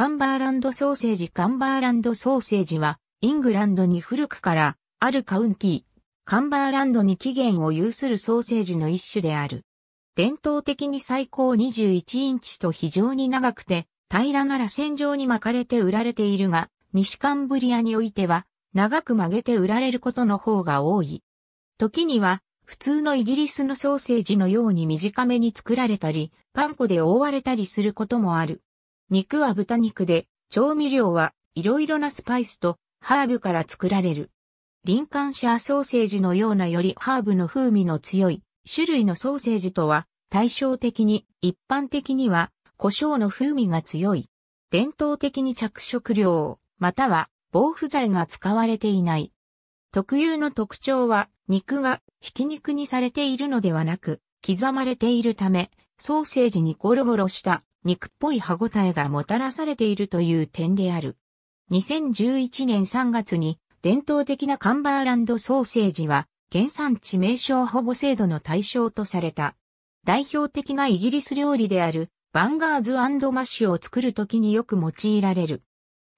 カンバーランドソーセージカンバーランドソーセージは、イングランドに古くから、あるカウンティ、カンバーランドに起源を有するソーセージの一種である。伝統的に最高21インチと非常に長くて、平らなら線状に巻かれて売られているが、西カンブリアにおいては、長く曲げて売られることの方が多い。時には、普通のイギリスのソーセージのように短めに作られたり、パン粉で覆われたりすることもある。肉は豚肉で、調味料はいろいろなスパイスとハーブから作られる。リンカンシャーソーセージのようなよりハーブの風味の強い種類のソーセージとは対照的に一般的には胡椒の風味が強い。伝統的に着色料、または防腐剤が使われていない。特有の特徴は肉がひき肉にされているのではなく刻まれているためソーセージにゴロゴロした肉っぽい歯ごたえがもたらされているという点である。2011年3月に伝統的なカンバーランドソーセージは原産地名称保護制度の対象とされた。代表的なイギリス料理であるバンガーズマッシュを作るときによく用いられる。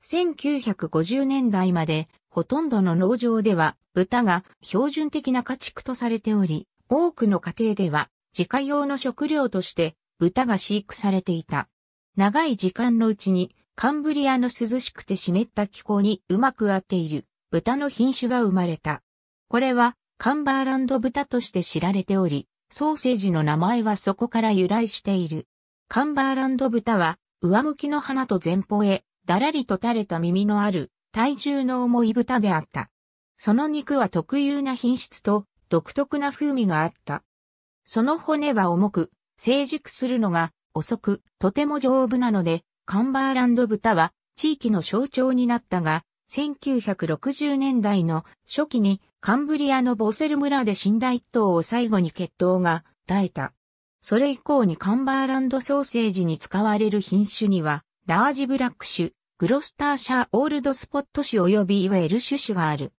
1950年代までほとんどの農場では豚が標準的な家畜とされており、多くの家庭では自家用の食料として豚が飼育されていた。長い時間のうちにカンブリアの涼しくて湿った気候にうまく合っている豚の品種が生まれた。これはカンバーランド豚として知られており、ソーセージの名前はそこから由来している。カンバーランド豚は、上向きの花と前方へ、だらりと垂れた耳のある、体重の重い豚であった。その肉は特有な品質と独特な風味があった。その骨は重く、成熟するのが遅く、とても丈夫なので、カンバーランド豚は地域の象徴になったが、1960年代の初期にカンブリアのボセル村で死んだ一頭を最後に血統が絶えた。それ以降にカンバーランドソーセージに使われる品種には、ラージブラック種、グロスターシャーオールドスポット種及びウェルシュ種がある。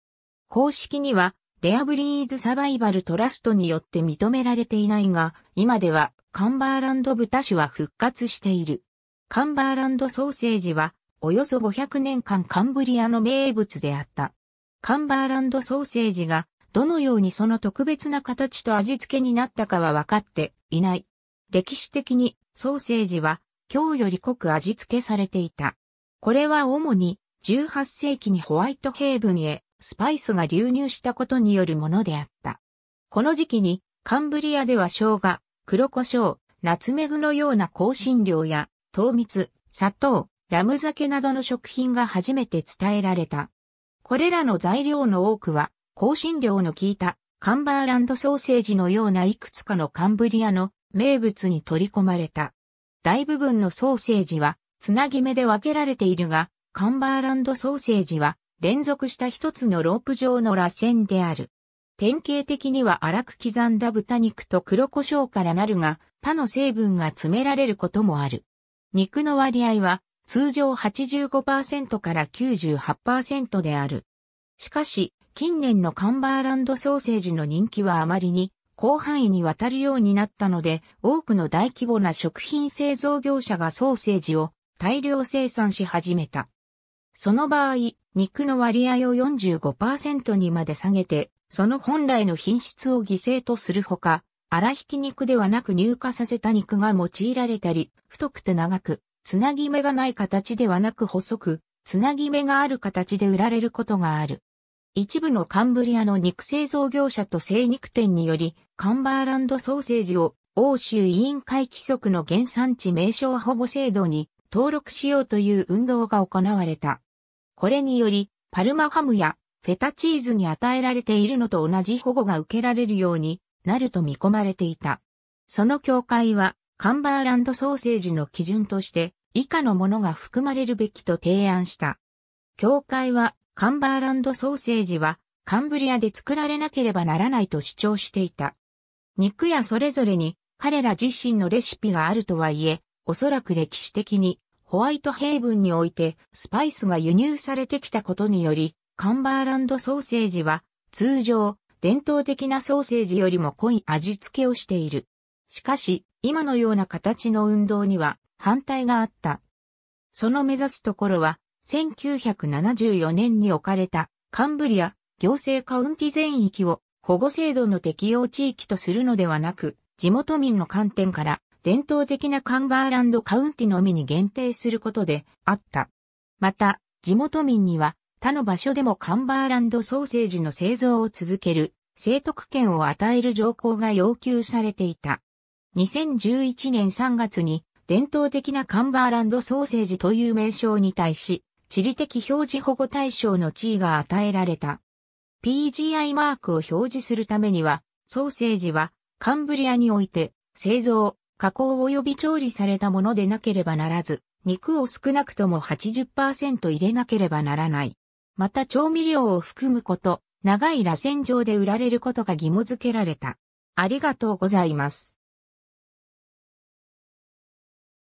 公式には、レアブリーズサバイバルトラストによって認められていないが、今ではカンバーランド豚種は復活している。カンバーランドソーセージは、およそ500年間カンブリアの名物であった。カンバーランドソーセージがどのようにその特別な形と味付けになったかは分かっていない。歴史的にソーセージは今日より濃く味付けされていた。これは主に18世紀にホワイトヘイブンへスパイスが流入したことによるものであった。この時期にカンブリアでは生姜、黒胡椒、ナツメグのような香辛料や糖蜜、砂糖、ラム酒などの食品が初めて伝えられた。これらの材料の多くは香辛料の効いたカンバーランドソーセージのようないくつかのカンブリアの名物に取り込まれた。大部分のソーセージはつなぎ目で分けられているが、カンバーランドソーセージは連続した一つのロープ状の螺旋である。典型的には粗く刻んだ豚肉と黒胡椒からなるが、他の成分が詰められることもある。肉の割合は通常85%から98%である。しかし、近年のカンバーランドソーセージの人気はあまりに広範囲にわたるようになったので、多くの大規模な食品製造業者がソーセージを大量生産し始めた。その場合、肉の割合を45%にまで下げて、その本来の品質を犠牲とするほか、粗ひき肉ではなく乳化させた肉が用いられたり、太くて長く、つなぎ目がない形ではなく細く、つなぎ目がある形で売られることがある。一部のカンブリアの肉製造業者と精肉店により、カンバーランドソーセージを欧州委員会規則の原産地名称保護制度に登録しようという運動が行われた。これにより、パルマハムやフェタチーズに与えられているのと同じ保護が受けられるようになると見込まれていた。その協会は、カンバーランドソーセージの基準として、以下のものが含まれるべきと提案した。協会は、カンバーランドソーセージはカンブリアで作られなければならないと主張していた。肉やそれぞれに彼ら自身のレシピがあるとはいえ、おそらく歴史的にホワイトヘイブンにおいてスパイスが輸入されてきたことにより、カンバーランドソーセージは通常伝統的なソーセージよりも濃い味付けをしている。しかし、今のような形の運動には反対があった。その目指すところは、1974年に置かれたカンブリア行政カウンティ全域を保護制度の適用地域とするのではなく、地元民の観点から伝統的なカンバーランドカウンティのみに限定することであった。また、地元民には他の場所でもカンバーランドソーセージの製造を続ける聖徳権を与える条項が要求されていた。2011年3月に伝統的なカンバーランドソーセージという名称に対し、地理的表示保護対象の地位が与えられた。PGI マークを表示するためには、ソーセージはカンブリアにおいて製造、加工及び調理されたものでなければならず、肉を少なくとも80%入れなければならない。また調味料を含むこと、長い螺旋状で売られることが義務付けられた。ありがとうございます。